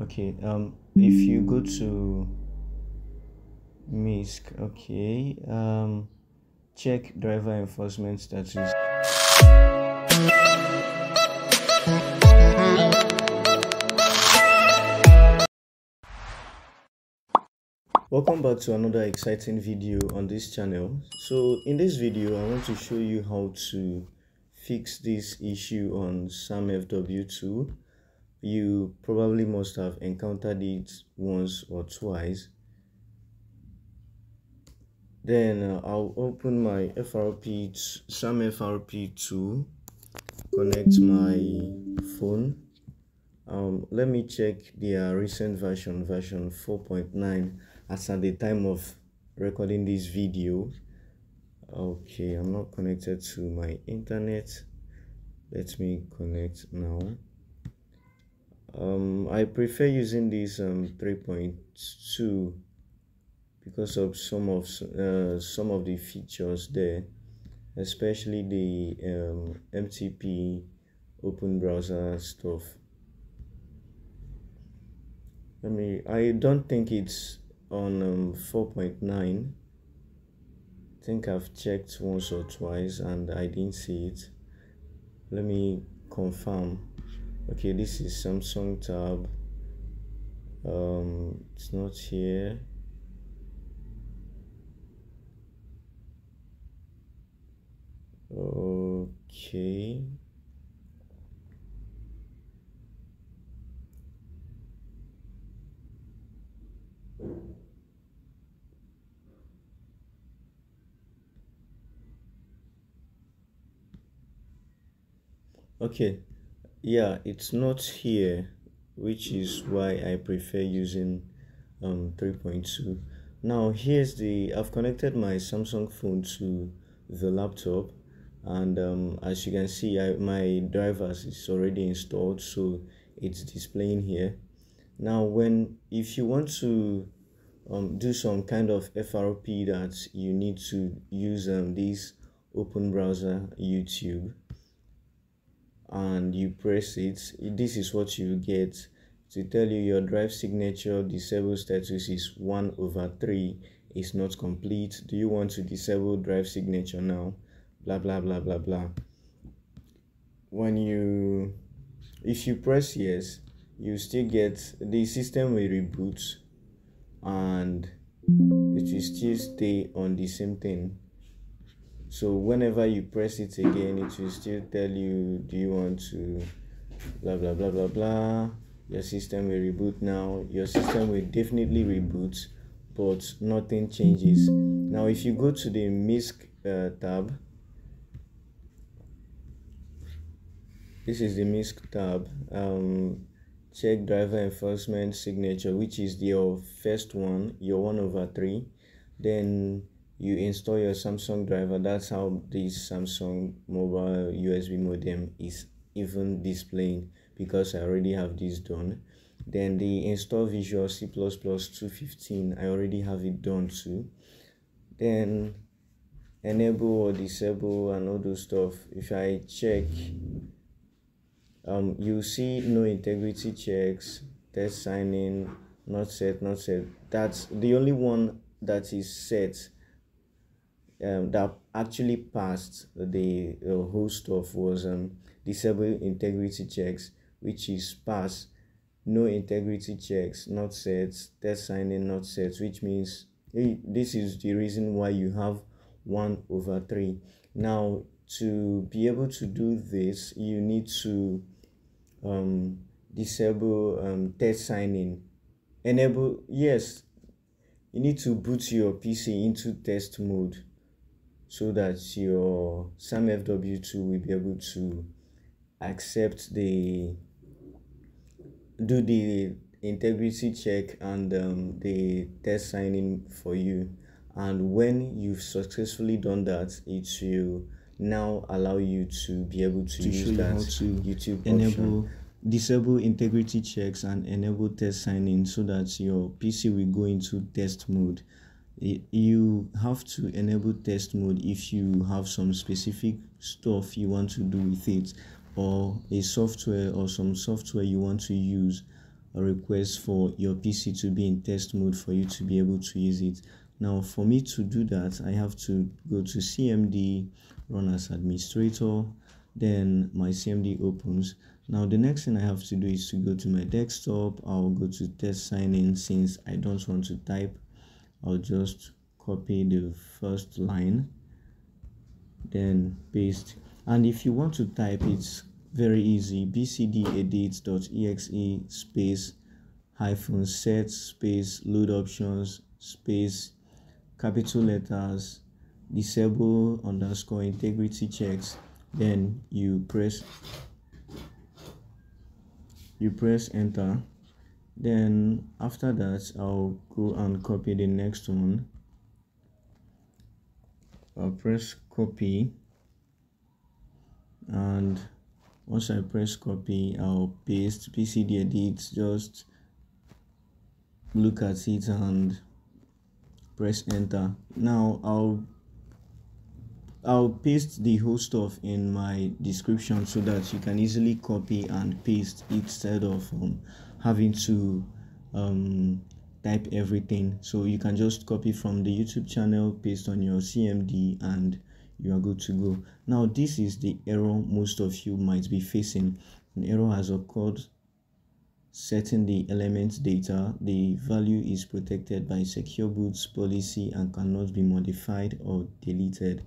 okay um if you go to misc okay um check driver enforcement status. Welcome back to another exciting video on this channel. So in this video i want to show you how to fix this issue on samfw2 you probably must have encountered it once or twice. Then uh, I'll open my FRP SAM FRP2 connect my phone. Um, let me check their recent version version 4.9 as at the time of recording this video. Okay I'm not connected to my internet. Let me connect now um, I prefer using this um, 3.2 because of some of uh, some of the features there especially the um, MTP open browser stuff. Let me I don't think it's on um, 4.9 I think I've checked once or twice and I didn't see it. Let me confirm okay this is Samsung tab. Um it's not here. Okay. Okay yeah it's not here which is why i prefer using um 3.2 now here's the i've connected my samsung phone to the laptop and um, as you can see I, my drivers is already installed so it's displaying here. Now when if you want to um, do some kind of FRP that you need to use um, this open browser YouTube and you press it this is what you get. To tell you your drive signature disable status is 1 over 3 is not complete. Do you want to disable drive signature now? Blah blah blah blah blah. When you if you press yes you still get the system will reboot and it will still stay on the same thing so whenever you press it again it will still tell you do you want to blah blah blah blah blah? Your system will reboot now. Your system will definitely reboot but nothing changes. Now if you go to the misc uh, tab this is the misc tab um, check driver enforcement signature which is your first one your one over three. Then you install your Samsung driver. That's how this Samsung mobile USB modem is even displaying because I already have this done. Then the install Visual C++ 215, I already have it done too. Then enable or disable and all those stuff. If I check, um, you see no integrity checks, test signing, not set, not set. That's the only one that is set um, that actually passed the uh, whole stuff was um, disable integrity checks, which is pass, no integrity checks, not set, test signing, not set, which means hey, this is the reason why you have 1 over 3. Now, to be able to do this, you need to um, disable um, test signing. Enable, yes, you need to boot your PC into test mode so that your SAMFW2 will be able to accept the do the integrity check and um, the test signing for you and when you've successfully done that it will now allow you to be able to, to use that to youtube enable option. disable integrity checks and enable test signing so that your pc will go into test mode you have to enable test mode if you have some specific stuff you want to do with it or a software or some software you want to use a request for your PC to be in test mode for you to be able to use it. Now, for me to do that, I have to go to CMD, run as administrator, then my CMD opens. Now, the next thing I have to do is to go to my desktop. I'll go to test sign in since I don't want to type. I'll just copy the first line, then paste. And if you want to type, it's very easy. Bcdedit.exe space hyphen set space load options space capital letters disable underscore integrity checks. Then you press you press enter then after that i'll go and copy the next one. I'll press copy. And once I press copy I'll paste PCD edit just look at it and press enter. Now I'll I'll paste the whole stuff in my description so that you can easily copy and paste instead of um, having to um, type everything. So you can just copy from the YouTube channel paste on your CMD and you are good to go. Now this is the error most of you might be facing. An error has occurred setting the element data. The value is protected by secure boots policy and cannot be modified or deleted.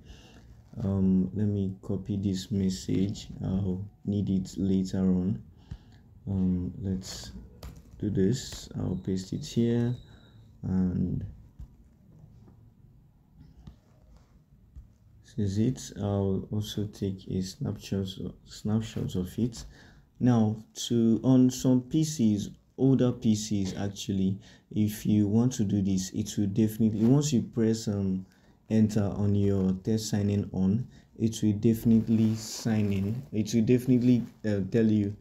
Um, let me copy this message. I'll need it later on. Um, let's do this. I'll paste it here and this is it. I'll also take a snapshot snapshot of it. Now to on some pcs older pcs actually if you want to do this it will definitely once you press um enter on your test signing on it will definitely sign in. It will definitely uh, tell you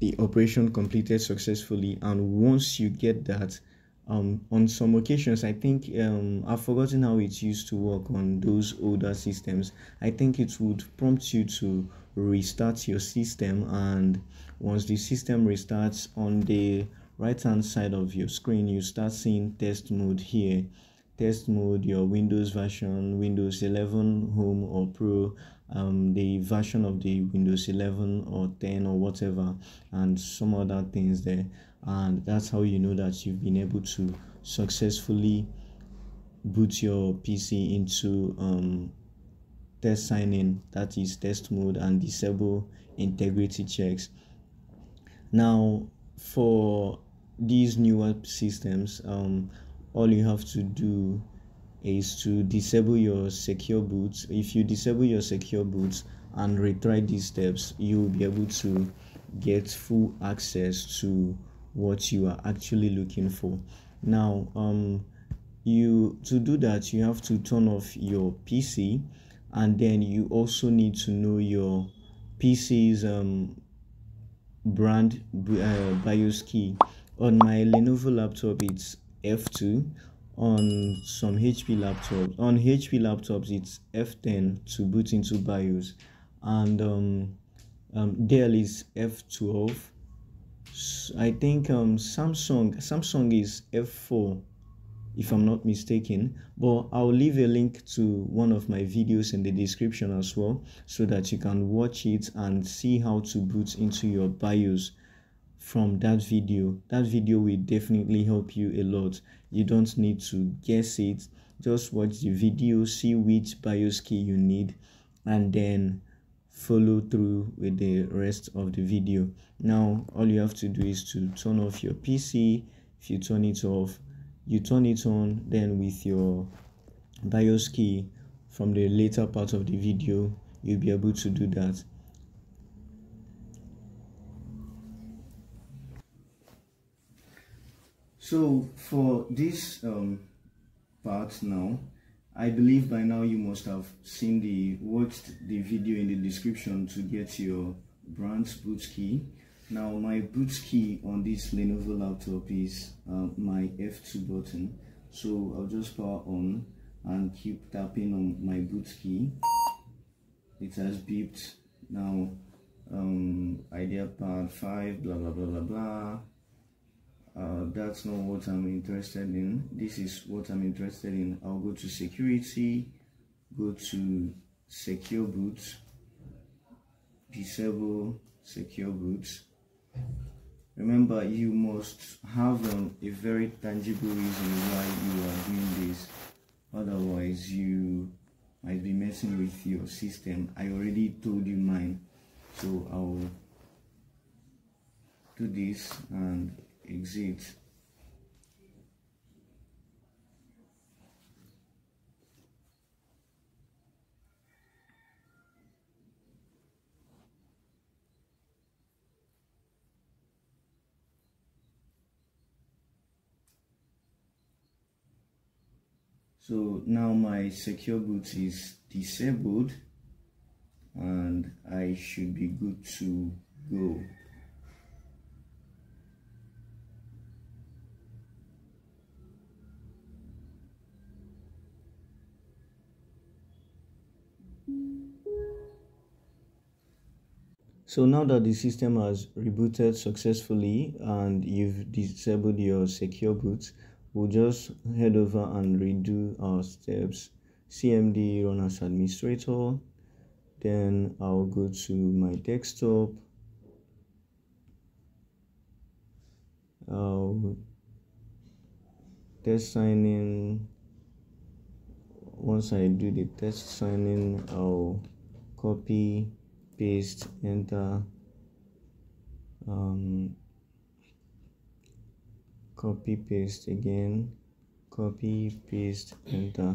the operation completed successfully and once you get that um, on some occasions i think um, i've forgotten how it used to work on those older systems. I think it would prompt you to restart your system and once the system restarts on the right hand side of your screen you start seeing test mode here. Test mode your windows version windows 11 home or pro um, the version of the windows 11 or 10 or whatever and some other things there. And that's how you know that you've been able to successfully boot your PC into um, test signing that is test mode and disable integrity checks. Now for these newer systems um, all you have to do is to disable your secure boots. If you disable your secure boots and retry these steps you will be able to get full access to what you are actually looking for. Now um you to do that you have to turn off your pc and then you also need to know your pc's um brand uh, bios key on my lenovo laptop it's f2 on some hp laptops on hp laptops it's f10 to boot into bios. And um, um dell is f12 I think um, Samsung Samsung is F4 if I'm not mistaken. But I'll leave a link to one of my videos in the description as well so that you can watch it and see how to boot into your BIOS from that video that video will definitely help you a lot. You don't need to guess it. Just watch the video see which BIOS key you need and then follow through with the rest of the video. Now all you have to do is to turn off your pc if you turn it off you turn it on then with your bios key from the later part of the video you'll be able to do that so for this um, part now I believe by now you must have seen the watched the video in the description to get your brand's boot key. Now my boot key on this Lenovo laptop is uh, my F2 button. So I'll just power on and keep tapping on my boot key. It has beeped. Now um, part 5 blah blah blah blah blah uh, that's not what I'm interested in. This is what I'm interested in. I'll go to security, go to secure boot, disable secure boot. Remember, you must have um, a very tangible reason why you are doing this. Otherwise, you might be messing with your system. I already told you mine. So I'll do this and exit. so now my secure boot is disabled and I should be good to go So now that the system has rebooted successfully and you've disabled your secure boot, we'll just head over and redo our steps. Cmd run as administrator. Then i'll go to my desktop. I'll test sign in once i do the test sign in i'll copy paste enter um, copy paste again copy paste enter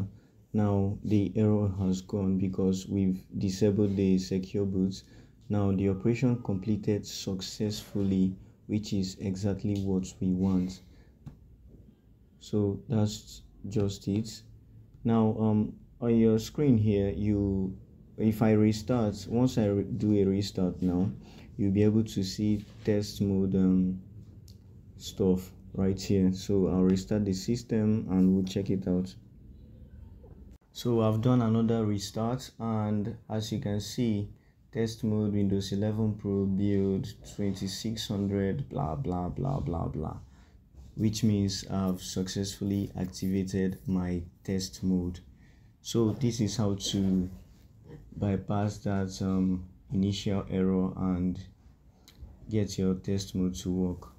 now the error has gone because we've disabled the secure boots. Now the operation completed successfully which is exactly what we want. So that's just it. Now um on your screen here you if i restart once i re do a restart now you'll be able to see test mode um stuff right here. So i'll restart the system and we'll check it out. So i've done another restart and as you can see test mode windows 11 pro build 2600 blah blah blah blah blah. Which means i've successfully activated my test mode. So this is how to bypass that um, initial error and get your test mode to work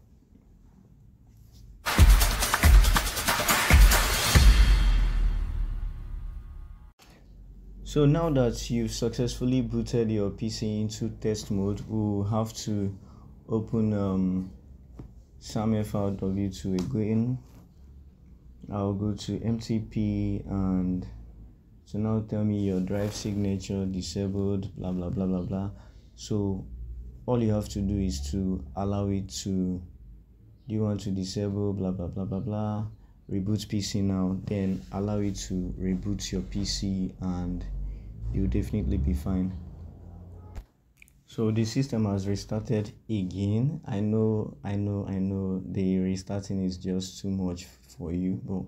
So now that you've successfully booted your PC into test mode, we'll have to open um, SAMFRW2 again. I'll go to MTP and so now tell me your drive signature disabled, blah blah blah blah blah. So all you have to do is to allow it to do you want to disable blah blah blah blah blah reboot PC now then allow it to reboot your PC and you'll definitely be fine so the system has restarted again i know i know i know the restarting is just too much for you but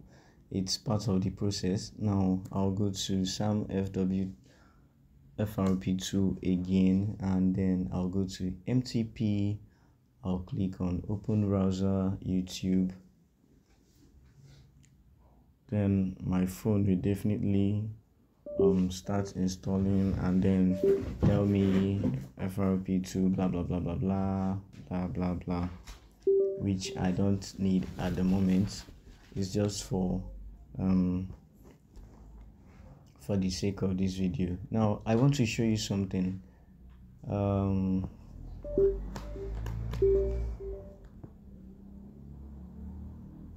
it's part of the process. Now i'll go to sam fw frp2 again and then i'll go to mtp i'll click on open browser youtube. Then my phone will definitely um start installing and then tell me frp2 blah blah blah blah blah blah blah blah which i don't need at the moment. It's just for um for the sake of this video now i want to show you something um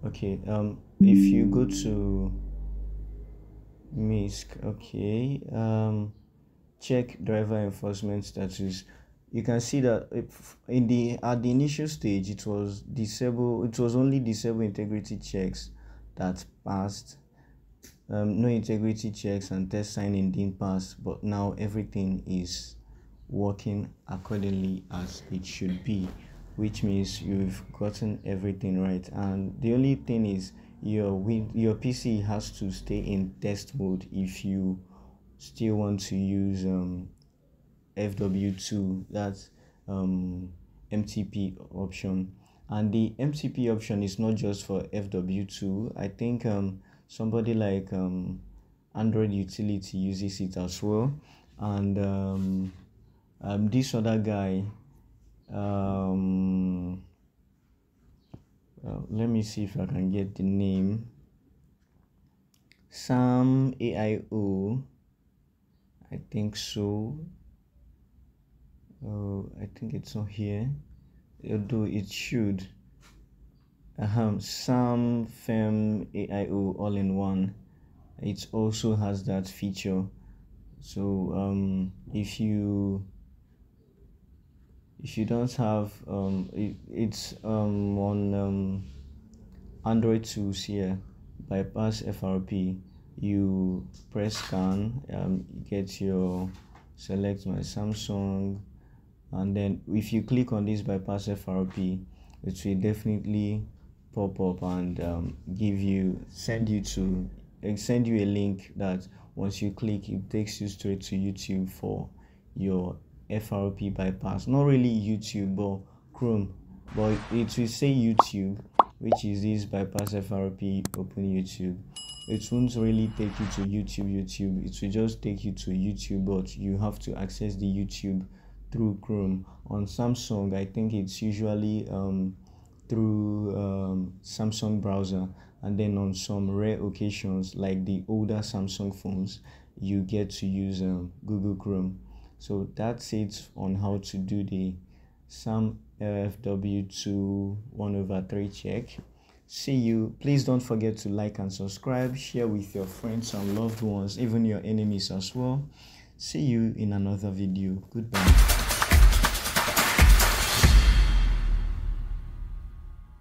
okay um if you go to MISC. Okay. Um, check driver enforcement status. You can see that in the at the initial stage it was disable. It was only disable integrity checks that passed. Um, no integrity checks and test signing didn't pass, but now everything is working accordingly as it should be, which means you've gotten everything right. And the only thing is your win your pc has to stay in test mode if you still want to use um, fw2 that's um, mtp option and the mcp option is not just for fw2 i think um somebody like um android utility uses it as well. And um, um this other guy um uh, let me see if i can get the name. Sam aio i think so. Oh i think it's not here although it should um, Sam Fem AIO all in one. It also has that feature. So um, if you if you don't have um, it, it's um, on um, Android tools here bypass FRP you press scan um, get your select my Samsung and then if you click on this bypass FRP it will definitely pop up and um, give you send you to eh, send you a link that once you click it takes you straight to YouTube for your FRP bypass. Not really YouTube but Chrome. But it will say YouTube which is this bypass FRP open YouTube. It won't really take you to YouTube YouTube. It will just take you to YouTube but you have to access the YouTube through Chrome. On Samsung, I think it's usually um, through um, Samsung browser, and then on some rare occasions, like the older Samsung phones, you get to use um, Google Chrome. So that's it on how to do the SAM LFW2 1 over 3 check. See you. Please don't forget to like and subscribe, share with your friends and loved ones, even your enemies as well. See you in another video. Goodbye.